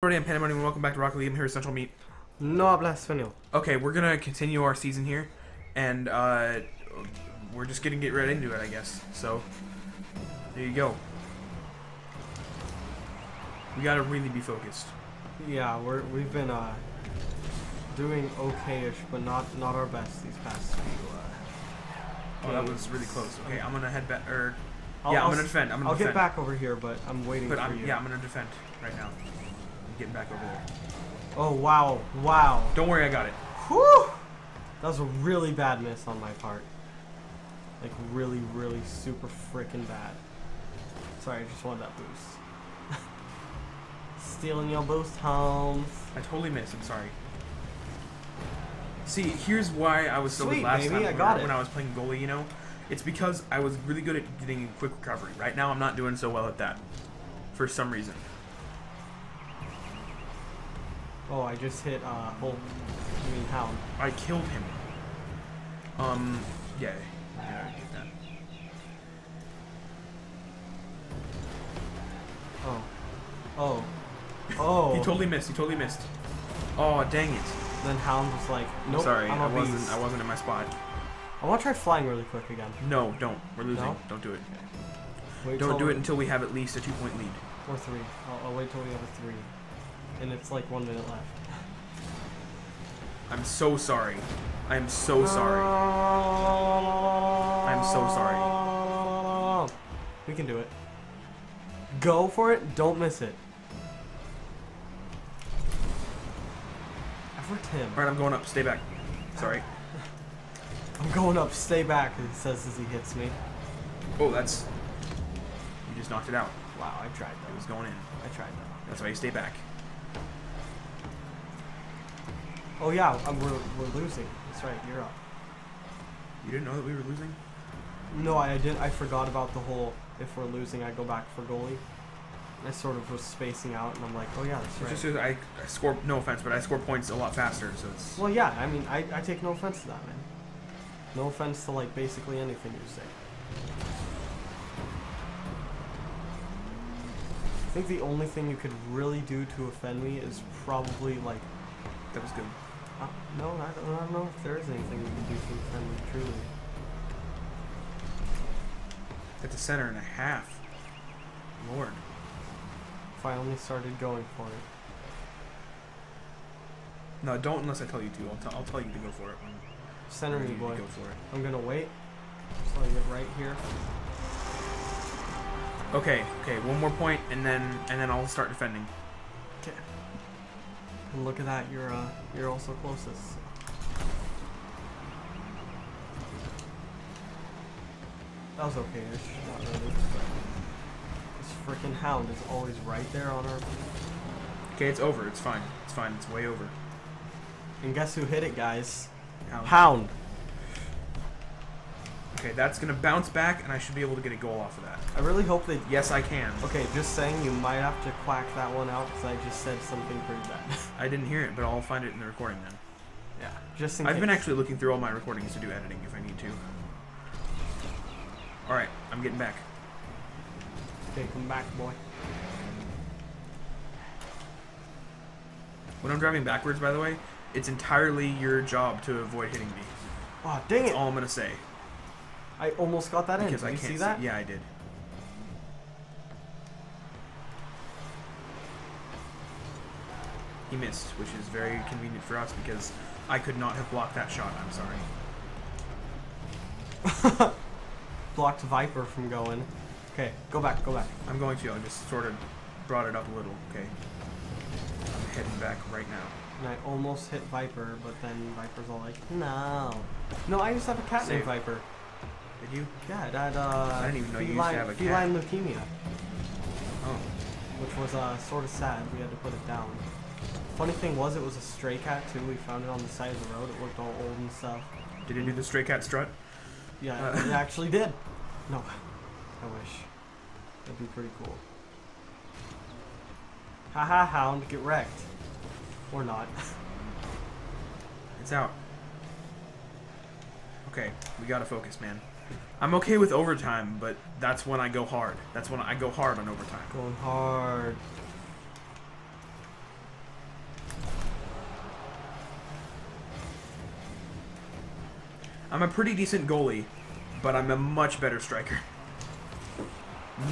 Everybody, I'm Pandamonium, and welcome back to Rocket League. I'm here with Central Meat. No hablas español. Okay, we're gonna continue our season here, and uh, we're just gonna get right into it, I guess. So, there you go. We gotta really be focused. Yeah, we're we've been uh doing okay-ish, but not not our best these past few. Uh, Oh, that was really close. Okay, I'm gonna head back, I'll, yeah, I'm gonna defend. I'm gonna I'll defend. get back over here, but I'm waiting But for I'm you. yeah, I'm gonna defend right now. Getting back over there. Oh wow, wow. Don't worry, I got it. Whew! That was a really bad miss on my part. Like really, really super freaking bad. Sorry, I just wanted that boost. Stealing your boost, Holmes. I totally missed. I'm sorry. See, here's why I was so good last baby, time I when- got when it. I was playing goalie. You know, it's because I was really good at getting quick recovery. Right now, I'm not doing so well at that, for some reason. Oh, I just hit uh Hulk. I mean Hound. I killed him. Um, yeah, yeah, I get that. Oh. Oh. Oh. He totally missed. He totally missed. Oh, dang it! Then Hound was like, I'm sorry, I'm I wasn't. beast. I wasn't in my spot. I want to try flying really quick again. No, don't. We're losing. No? Don't do it. Wait Don't do it until we have at least a two-point lead. Or three. I'll, I'll wait till we have a three. And it's like one minute left. I'm so sorry. I'm so sorry. I'm so sorry. We can do it. Go for it. Don't miss it. Effort him. All right, I'm going up. Stay back. Sorry. I'm going up. Stay back. He says as he hits me. Oh, that's. You just knocked it out. Wow, I tried It was going in. I tried that. That's why you stay back. Oh yeah, um, we're we're losing. That's right. You're up. You didn't know that we were losing? No, I didn't. I forgot about the whole. If we're losing, I go back for goalie. I sort of was spacing out, and I'm like, oh yeah, that's It's right. just I, I score. No offense, but I score points a lot faster. So it's. Well, yeah. I mean, I, I take no offense to that, man. No offense to like basically anything you say. I think the only thing you could really do to offend me is probably like, That was good. No, I don't, I don't know if there is anything we can do to offend me truly. At the center and a half. Lord. If I only started going for it. No, don't unless I tell you to. I'll, t- I'll tell you to go for it. Center me, boy. Go for it. I'm gonna wait. So I get right here. Okay, okay. One more point, and then and then I'll start defending. Okay. And look at that, you're uh, you're also closest. That was okay-ish, not really. This freaking hound is always right there on our. Okay, it's over. It's fine. It's fine. It's way over. And guess who hit it, guys? How- Hound. Okay, that's gonna bounce back, and I should be able to get a goal off of that. I really hope that... Yes, I can. Okay, just saying, you might have to quack that one out because I just said something pretty bad. I didn't hear it, but I'll find it in the recording then. yeah. Just in I've case. been actually looking through all my recordings to do editing if I need to. Alright, I'm getting back. Okay, come back, boy. When I'm driving backwards, by the way, it's entirely your job to avoid hitting me. Oh, dang That's it! all I'm gonna say. I almost got that in. Because Did I you can't see that? Yeah, I did. He missed, which is very convenient for us because I could not have blocked that shot. I'm sorry. Blocked Viper from going. Okay, go back, go back. I'm going to. I just sort of brought it up a little. Okay. I'm heading back right now. And I almost hit Viper, but then Viper's all like, no. No, I used to have a cat named Viper. Did you? Yeah, it had uh, I didn't even know you used to have a cat. feline leukemia, Oh. which was uh, sort of sad. We had to put it down. Funny thing was, it was a stray cat too. We found it on the side of the road. It looked all old and stuff. Did it do the stray cat strut? Yeah, Uh. it actually did. No, I wish. That'd be pretty cool. Haha, hound, get wrecked. Or not. It's out. Okay, we gotta focus, man. I'm okay with overtime, but that's when I go hard. That's when I go hard on overtime. Going hard. I'm a pretty decent goalie, but I'm a much better striker.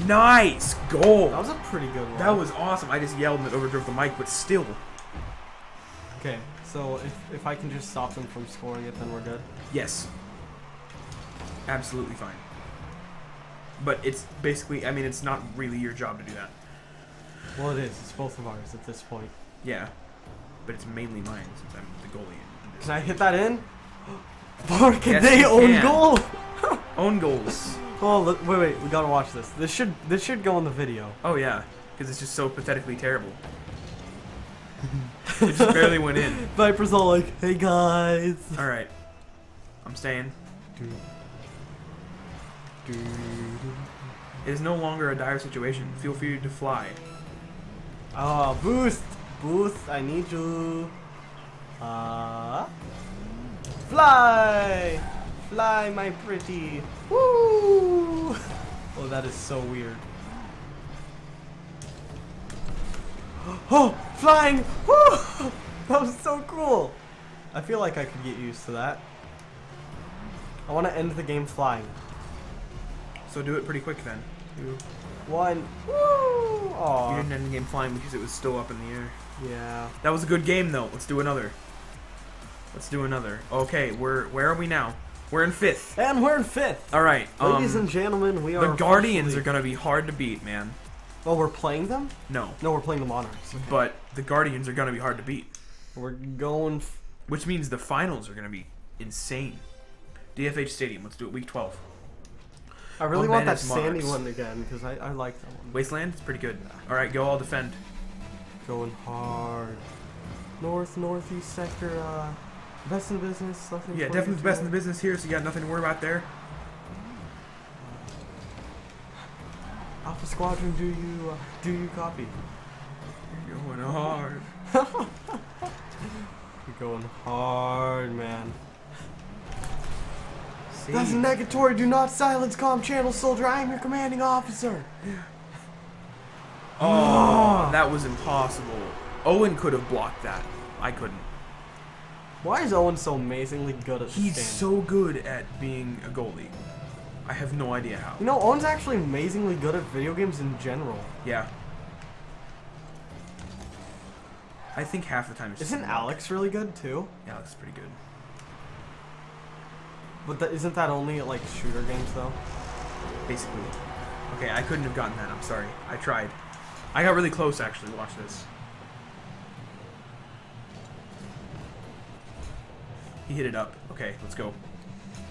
Nice goal. That was a pretty good one. That was awesome. I just yelled and it overdrove the mic, but still. Okay, so if, if I can just stop them from scoring it, then we're good. Yes. Absolutely fine. But it's basically, I mean, it's not really your job to do that. Well, it is. It's both of ours at this point. Yeah. But it's mainly mine since I'm the goalie. in this Can I hit that in? Bark, Yes, they own can. goal. Own goals. Oh, look, wait, wait. We gotta watch this. This should this should go in the video. Oh, yeah. Because it's just so pathetically terrible. it just barely went in. Viper's all like, "Hey guys." Alright. I'm staying. It is no longer a dire situation. Feel free to fly. Oh, boost, boost. I need you. Uh, fly, fly, my pretty. Woo! Oh, that is so weird. Oh, flying! Woo! That was so cool. I feel like I could get used to that. I want to end the game flying. So do it pretty quick then. Two, one. Woo! Aww. You didn't end the game flying because it was still up in the air. Yeah. That was a good game though. Let's do another. Let's do another. Okay, we're where are we now? We're in fifth. And we're in fifth. All right. Ladies um, and gentlemen, we are. the Guardians officially- are gonna be hard to beat, man. Oh, we're playing them? No, No, we're playing the Monarchs. but the Guardians are gonna be hard to beat, We're going. F- which means the finals are gonna be insane. DFH Stadium. Let's do it week 12. I really want that sandy Monarchs. one again because I, I like that one. Wasteland. It's pretty good. All right, go. I'll defend. Going hard. North, northeast sector. Uh, best in business. Nothing Yeah, definitely you the best in the business here, so you got nothing to worry about there. Alpha Squadron, do you uh, do you copy? You're going hard. You're going hard, man. See? That's a negatory. Do not silence com channel soldier. I am your commanding officer. Oh, that was impossible. Owen could have blocked that. I couldn't. Why is Owen so amazingly good at He's game? so good at being a goalie. I have no idea how. You know, Owen's actually amazingly good at video games in general. Yeah. I think half the time it's Isn't. Alex really good too? Yeah, Alex is pretty good. But that, isn't that only at like shooter games though? Basically. Okay, I couldn't have gotten that. I'm sorry. I tried. I got really close actually. Watch this. He hit it up. Okay, let's go.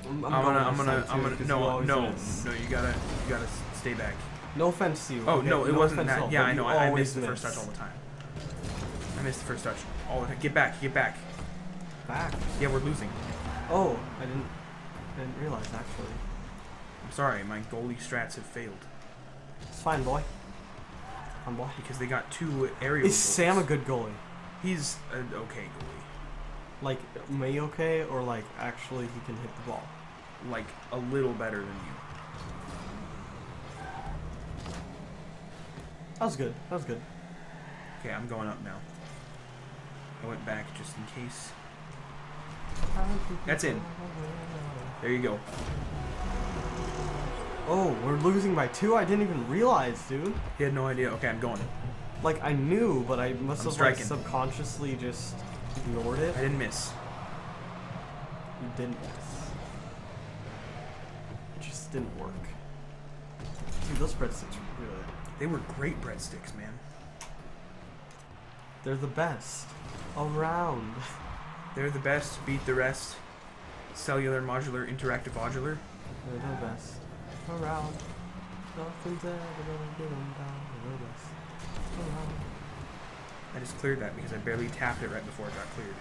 I'm, I'm, gonna, I'm gonna, I'm gonna. No, no, miss. no. You gotta, you gotta stay back. No offense to you. Oh okay? no, it wasn't that. all, Yeah, I know. I, I missed the first touch all the time. I missed the first touch all the time. Get back, get back. Back. Yeah, we're losing. Oh, I didn't. I didn't realize actually. I'm sorry, my goalie strats have failed It's fine, boy. I'm boy. because they got two aerial. Is goals. Sam a good goalie? He's an okay goalie. Like me okay, or like actually he can hit the ball? Like a little better than you. That was good. That was good. Okay, I'm going up now. I went back just in case. That's in. There you go. Oh, we're losing by two. I didn't even realize, dude. He had no idea. Okay, I'm going. Like I knew, but I must I'm have like subconsciously just ignored it. I didn't miss. You didn't miss. It just didn't work. Dude, those breadsticks were really. They were great breadsticks, man. They're the best around. They're the best. Beat the rest. Cellular, modular, interactive, modular. They're the best around. Nothing's ever gonna get them down. They're the best around. I just cleared that because I barely tapped it right before it got cleared.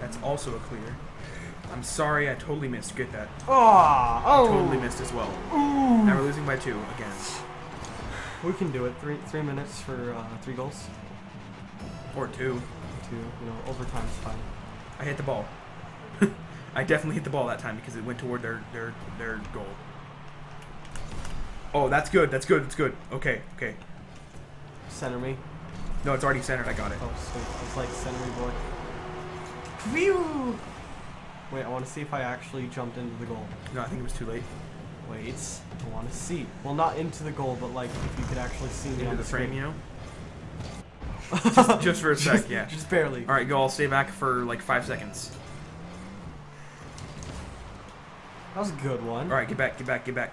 That's also a clear. I'm sorry, I totally missed. Get that. Oh, oh. Totally missed as well. Now we're losing by two again. We can do it. Three three minutes for uh, three goals. Or two. Two, you know, overtime's fine. I hit the ball. I definitely hit the ball that time because it went toward their their their goal. Oh, that's good. That's good. That's good. Okay. Okay. Center me. No, it's already centered. I got it. Oh, sweet. It's like center me, boy. Phew! Wait, I want to see if I actually jumped into the goal. No, I think it was too late. Wait, I want to see. Well, not into the goal, but like if you could actually see me Into on the frame, screen. you know? just, just for a sec, Just- yeah. Just barely. All right, go. I'll stay back for like five seconds. That was a good one. All right, get back, get back, get back.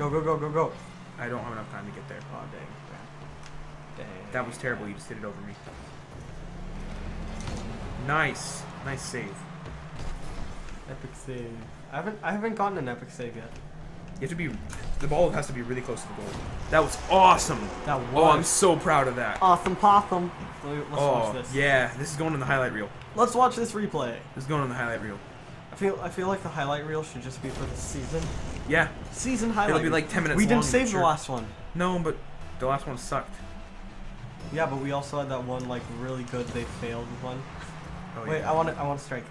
Go, go, go, go, go. I don't have enough time to get there. Oh, dang. Dang. That was terrible. You just hit it over me. Nice, nice save. Epic save. I haven't, I haven't gotten an epic save yet. You have to be. The ball has to be really close to the goal. That was awesome. That was Oh, I'm so proud of that. awesome possum. Let's oh, watch this. yeah. This is going in the highlight reel. Let's watch this replay. This is going in the highlight reel. I feel, I feel like the highlight reel should just be for the season. Yeah. Season highlight. It'll be like 10 minutes We didn't save sure. the last one. No, but the last one sucked. Yeah, but we also had that one like really good they failed one. Oh, Wait, yeah. I want to, I want to strike.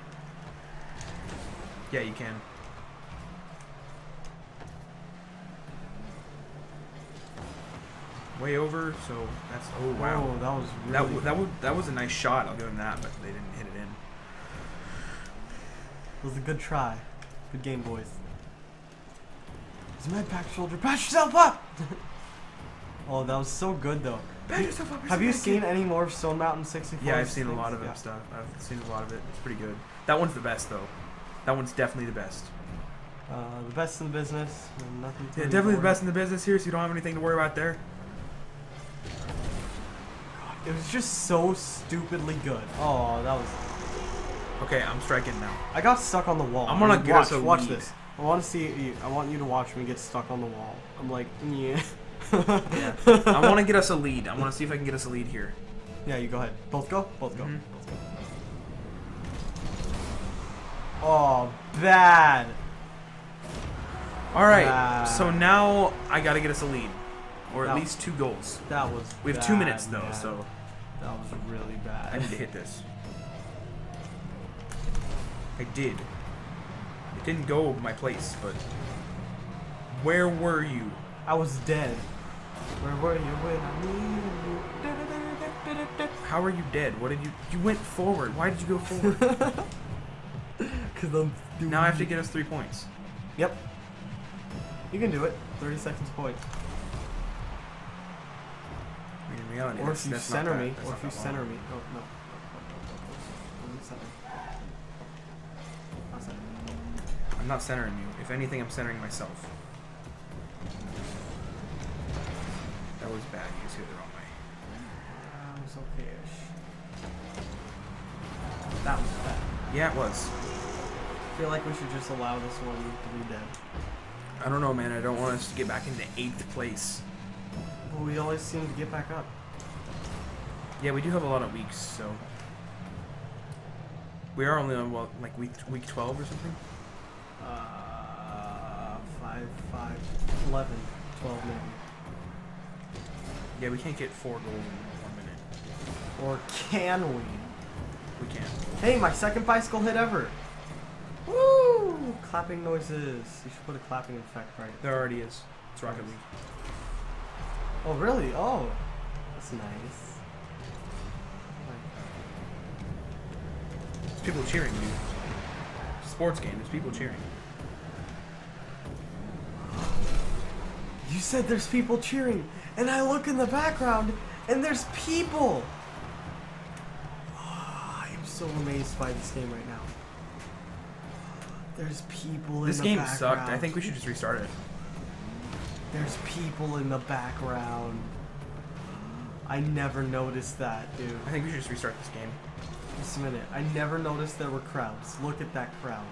Yeah, you can. Way over, so that's oh wow. Oh, that was really. That w- that would that was a nice shot. I'll give him that, but they didn't hit it in. Was a good try. Good game, boys. It's a med pack shoulder. Patch yourself up. oh, that was so good though. Pat yourself up, Have you seen any more of Stone Mountain 64? Yeah, I've seen a lot of Yeah. it stuff. I've seen a lot of it. It's pretty good. That one's the best though. That one's definitely the best. Uh, the best in the business. and Nothing. Yeah, pretty definitely the best in the business here, so you don't have anything to worry about there. It was just so stupidly good. Oh, that was. Okay, I'm striking now. I got stuck on the wall. I'm gonna I mean, get watch, us a watch lead. this. I want to see you. I want you to watch me get stuck on the wall. I'm like, yeah. Yeah. I want to get us a lead. I want to see if I can get us a lead here. Yeah, you go ahead. Both go. Both go. Mhm. Both go. Oh, bad. All right. Ah. So now I got to get us a lead, or at least two goals. That was. We have two minutes though, man. so that was really bad. I need to hit this. I did. It didn't go my place, but where were you? I was dead. Where were you when I needed you? How are you dead? What did you? You went forward. Why did you go forward? Cause I'm. now I have to get us three points. Yep. You can do it. 30 seconds point. I mean, in reality, Or if you center me. Or if you center me. Oh, no, no, no. Center. Not center. I'm not centering you. If anything, I'm centering myself. That was bad. You just hit the wrong way. That was okay-ish. That was bad. Yeah, it was. I feel like we should just allow this one to be dead. I don't know, man. I don't want us to get back into eighth place. But we always seem to get back up. Yeah, we do have a lot of weeks, so we are only on what, like week week twelve or something. Uh, 5, 5, 11, 12 maybe. Yeah, we can't get four goals in one minute. Or can we? We can't. Hey, my second bicycle hit ever! Woo! Clapping noises. You should put a clapping effect right. There already is. It's Rocket League. Oh, really? Oh. That's nice. There's people cheering, dude. Sports game. There's people cheering. You said there's people cheering, and I look in the background, and there's people! Ah, I am so amazed by this game right now. There's people This in the game background. sucked. I think we should just restart it. There's people in the background. I never noticed that, dude. I think we should just restart this game. Just a minute. I never noticed there were crowds. Look at that crowd.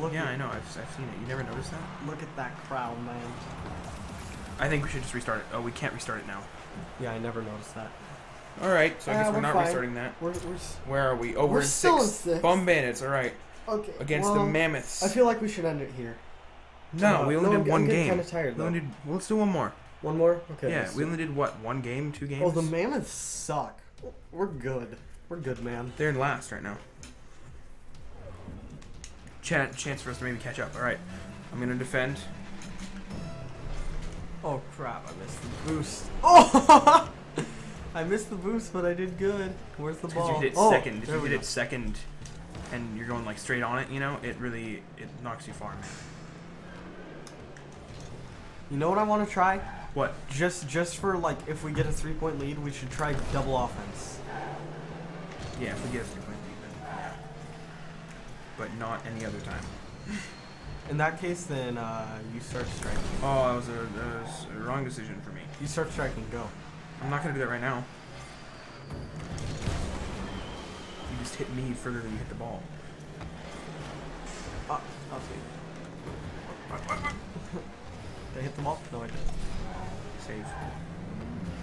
Look yeah, at, I know. I've, I've seen it. You never noticed that? Look at that crowd, man. I think we should just restart it. Oh, we can't restart it now. Yeah, I never noticed that. All right, so I Ah, guess we're we're not fine. restarting that. We're, we're Where are we? Oh, we're, We're in still in sixth. sixth. Bum Bandits. All right, okay. against the Mammoths. I feel like we should end it here. no, Uh, we only no, did I'm- one I'm getting game. kinda tired, we only though. did, well, let's do one more. One more? Okay. yeah, we do- only did what? One game, two games. Oh, the mammoths suck. We're good. We're good, man. They're in last right now. Ch- chance for us to maybe catch up. All right, I'm gonna defend. Oh crap! I missed the boost. Oh! I missed the boost, but I did good. Where's the Because ball? you hit it oh, second. If you hit go. it second, and you're going like straight on it, you know, it really it knocks you far, man. You know what I want to try? What? Just, just for like, if we get a three-point lead, we should try double offense. Yeah, if we get a three point lead, then yeah. But not any other time. In that case, then uh, you start striking. Oh, that was a, that was a wrong decision for me. You start striking. Go. I'm not gonna do that right now. You just hit me further than you hit the ball. Ah, I'll see. Did I hit the ball? No, I didn't. Save.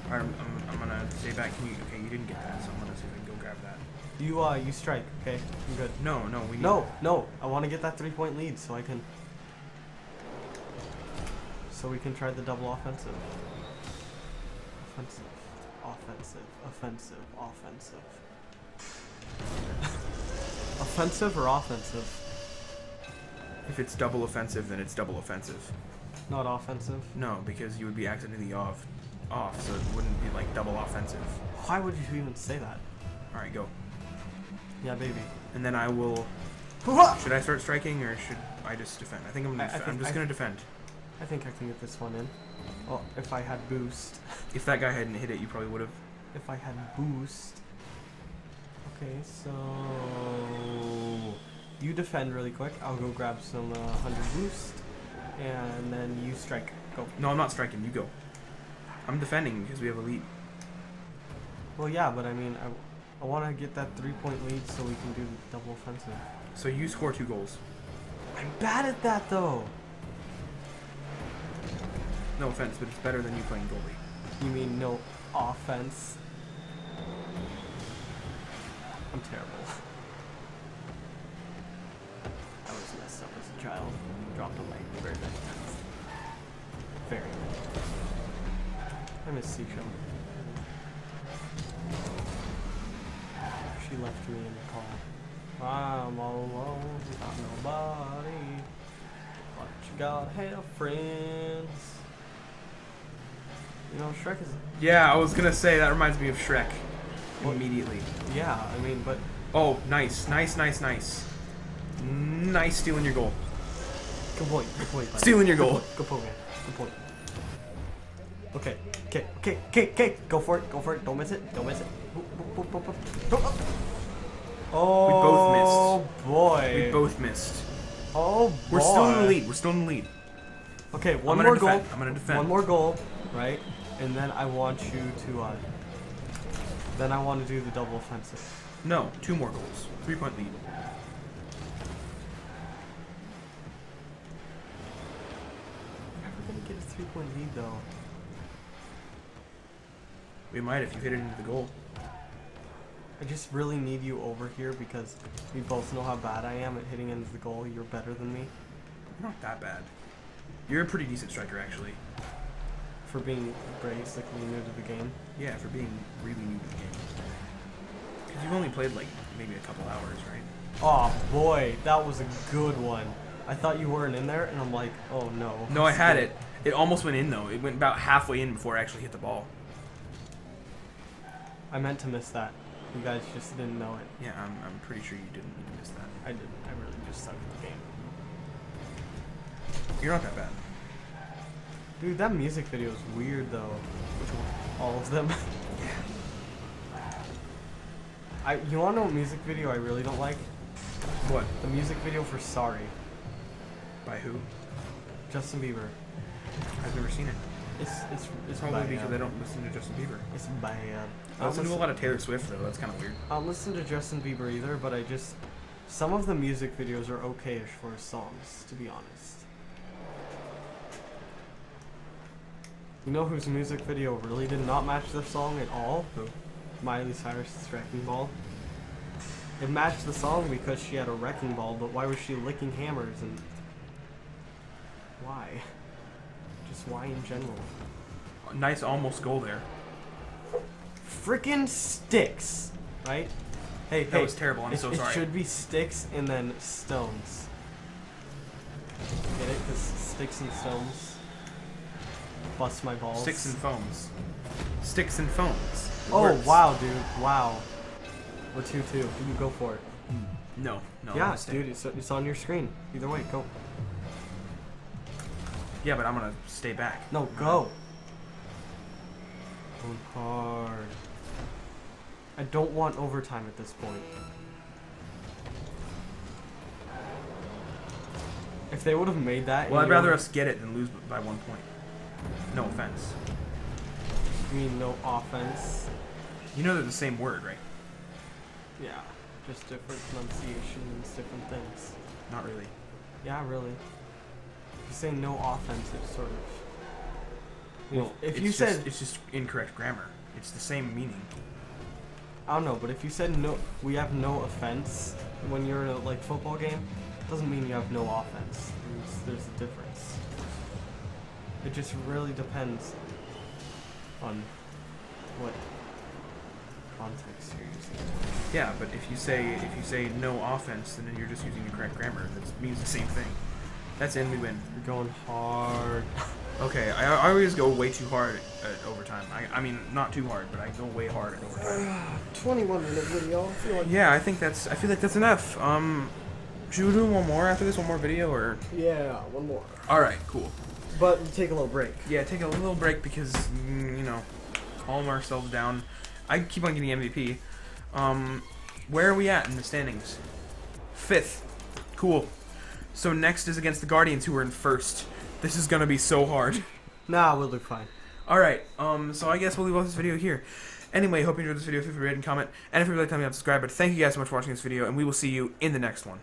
Alright, I'm, I'm, I'm gonna stay back. Can you? Okay, you didn't get that, so I'm gonna see if I can go grab that. You, uh, you strike. Okay, I'm good. No, no, we need. No, no. I want to get that three-point lead so I can. So we can try the double offensive. Offensive, offensive, offensive, offensive. offensive or offensive? If it's double offensive, then it's double offensive. Not offensive. No, because you would be accidentally off, off, so it wouldn't be like double offensive. Why would you even say that? All right, go. Yeah, baby. And then I will. Should I start striking or should I just defend? I think I'm. Gonna I- I def- I'm just I- gonna defend. I think I can get this one in. Well, if I had boost. If that guy hadn't hit it, you probably would have. If I had boost. Okay, so you defend really quick. I'll go grab some uh, 100 boost, and then you strike. Go. No, I'm not striking. You go. I'm defending because we have a lead. Well, yeah, but I mean, I, I want to get that three-point lead so we can do the double offensive. So you score two goals. I'm bad at that though. No offense, but it's better than you playing goalie. You mean no offense? I'm terrible. I was messed up as a child. Dropped on my very friends. Very. I miss Seashell. She left me in the call. I'm all alone, got nobody. But you gotta have friends. You know, Shrek is Yeah, I was gonna say that reminds me of Shrek. What? Immediately. Yeah, I mean, but Oh, nice, nice, nice, nice. Nice stealing your goal. good point, good point. Stealing your Good goal. point, Good point. Good point. Okay, okay, okay, okay, okay. Go for it, go for it. Don't miss it, don't miss it. Boop, boop, boop, boop, boop. Boop. Oh, boy. We both missed. Oh, boy. We're still in the lead. We're still in the lead. Okay, one more defend. goal. I'm gonna defend. One more goal, right? And then I want you to, uh, then I want to do the double offensive. No, two more goals. Three point lead. We're never gonna get a three-point lead though. We might if you hit it into the goal. I just really need you over here because we both know how bad I am at hitting into the goal. You're better than me not that bad. You're a pretty decent striker, actually. for being basically new to the game. Yeah, for being really new to the game. Because you've only played like maybe a couple hours, right? Oh boy, that was a good one. I thought you weren't in there, and I'm like, oh no. No, I had good. it. It almost went in though. It went about halfway in before I actually hit the ball. I meant to miss that. You guys just didn't know it. Yeah, I'm, I'm pretty sure you didn't miss that. I didn't. I really just suck at the game. You're not that bad. Dude, that music video is weird though. Which one? All of them. I. You wanna know what music video I really don't like? What? The music video for Sorry, By who? Justin Bieber. I've never seen it. It's it's it's Probably because um, I don't listen to Justin Bieber. It's bad. Um, I listen to a lot of Taylor Swift though. That's kind of weird. I don't listen to Justin Bieber either, but I just some of the music videos are okayish for his songs, to be honest. You know whose music video really did not match their song at all? Who? Miley Cyrus's Wrecking Ball. It matched the song because she had a wrecking ball, but why was she licking hammers and why? Just why in general? Nice almost goal there. Freaking sticks, right? Hey, That hey, was terrible. I'm it, so sorry. it should be sticks and then stones. Get it? Because sticks and stones. Bust my balls. Sticks and foams. Sticks and foams. Oh works. wow, dude! Wow. We're two two. You go for it. No, no. Yeah, dude, it's, it's on your screen. Either way, go. Yeah, but I'm gonna stay back. No, go. Going hard. I don't want overtime at this point. If they would have made that, Well, I'd rather us get it than lose by one point. No offense. I mean no offense. You know they're the same word, right? Yeah, just different pronunciations, different things. Not really. Yeah, really. If you say no offense, it's sort of. You know, if you just, said it's just incorrect grammar. It's the same meaning. I don't know, but if you said no, we have no offense when you're in a like football game, doesn't mean you have no offense. There's, there's a difference. It just really depends on what context you're using. Yeah, but if you say if you say no offense, then you're just using the correct grammar. That means the same thing. That's in, we win. You're going hard. Okay, I, I always go way too hard at overtime. I, I mean, not too hard, but I go way hard at overtime. 21 minute video. I like Yeah, I think that's. I feel like that's enough. Um, should we do one more after this? One more video, or? yeah, one more. All right, cool. But take a little break. Yeah, take a little break because mm, you know, calm ourselves down. I keep on getting MVP. Um, where are we at in the standings? Fifth. Cool. So next is against the Guardians, who are in first. This is gonna be so hard. Nah, we'll do fine. All right. Um. So I guess we'll leave off this video here. Anyway, hope you enjoyed this video. Feel free to rate and comment, and if you would like to tell me to subscribe. But thank you guys so much for watching this video, and we will see you in the next one.